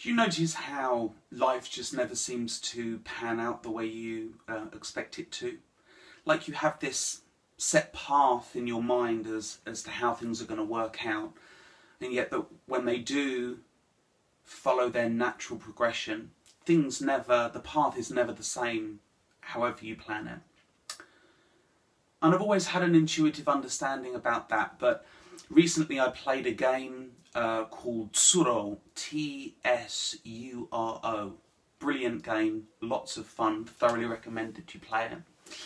Do you notice how life just never seems to pan out the way you uh, expect it to? Like you have this set path in your mind as, as to how things are going to work out, and yet that when they do follow their natural progression, things never, the path is never the same however you plan it. And I've always had an intuitive understanding about that, but recently I played a game uh, called Tsuro, T S U R O. Brilliant game, lots of fun, thoroughly recommended you play it.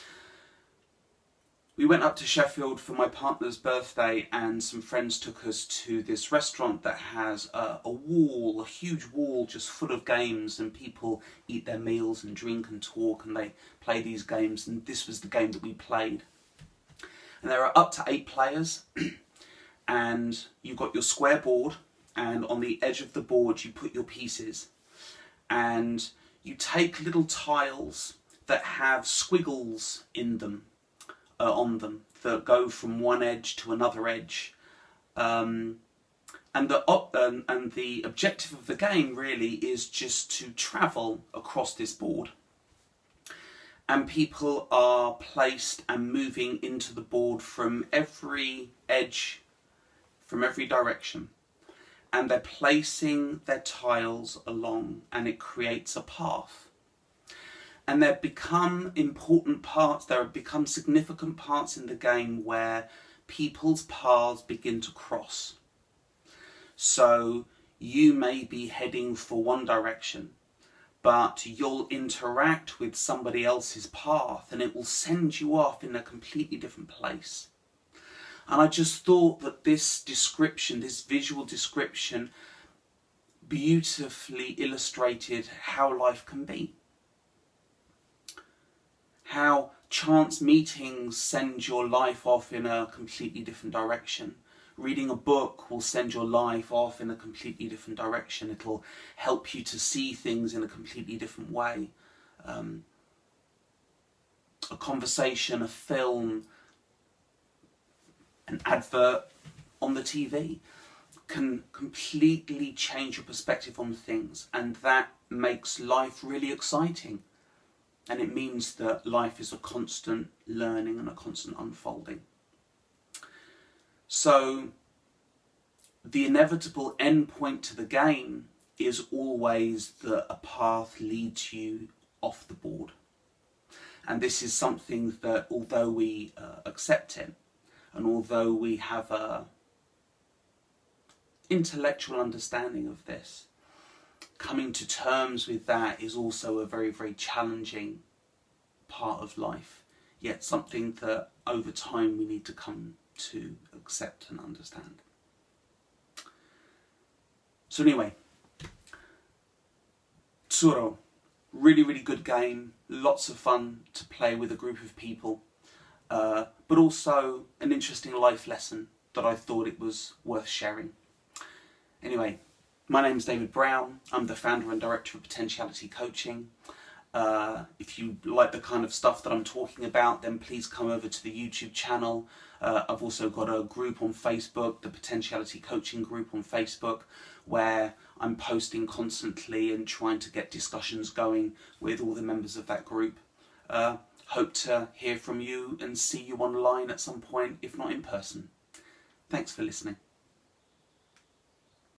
We went up to Sheffield for my partner's birthday, and some friends took us to this restaurant that has a, a wall, a huge wall just full of games, and people eat their meals and drink and talk, and they play these games. And this was the game that we played. And there are up to eight players. and you've got your square board and on the edge of the board you put your pieces. And you take little tiles that have squiggles in them uh, on them that go from one edge to another edge. Um, and the um, and the objective of the game really is just to travel across this board. And people are placed and moving into the board from every edge from every direction and they're placing their tiles along and it creates a path. And there become important parts, there have become significant parts in the game where people's paths begin to cross. So you may be heading for one direction, but you'll interact with somebody else's path and it will send you off in a completely different place. And I just thought that this description, this visual description, beautifully illustrated how life can be. How chance meetings send your life off in a completely different direction. Reading a book will send your life off in a completely different direction. It'll help you to see things in a completely different way. Um, a conversation, a film, an advert on the TV can completely change your perspective on things and that makes life really exciting and it means that life is a constant learning and a constant unfolding. So the inevitable end point to the game is always that a path leads you off the board. And this is something that although we uh, accept it, and although we have a intellectual understanding of this, coming to terms with that is also a very, very challenging part of life, yet something that over time we need to come to accept and understand. So anyway, Tsuro, really, really good game, lots of fun to play with a group of people. Uh, but also an interesting life lesson that I thought it was worth sharing. Anyway, my name is David Brown. I'm the founder and director of Potentiality Coaching. Uh, if you like the kind of stuff that I'm talking about, then please come over to the YouTube channel. Uh, I've also got a group on Facebook, the Potentiality Coaching group on Facebook, where I'm posting constantly and trying to get discussions going with all the members of that group. Uh, Hope to hear from you and see you online at some point, if not in person. Thanks for listening.